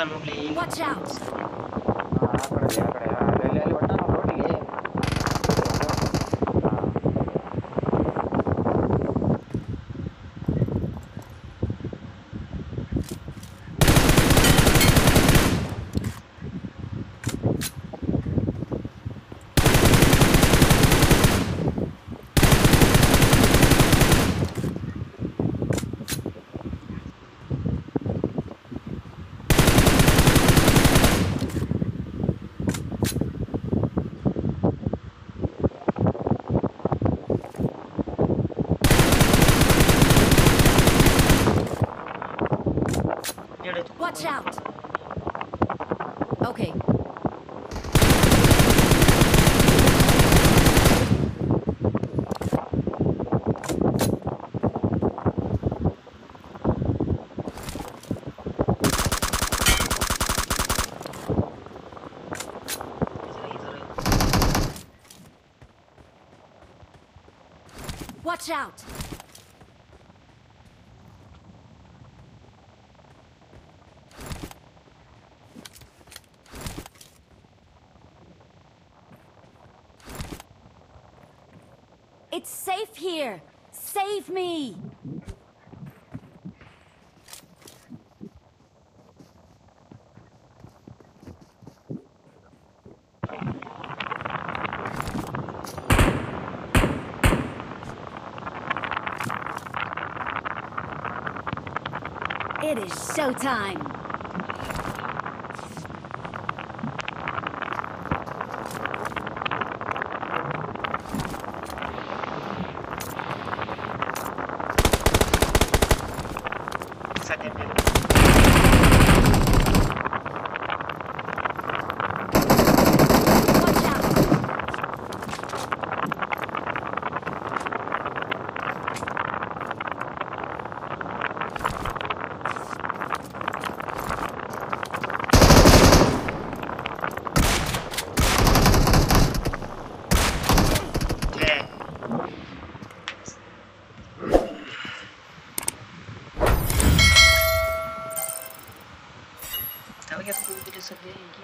Watch out. Watch out! Okay. Watch out! It's safe here. Save me. It is showtime. один день. saber?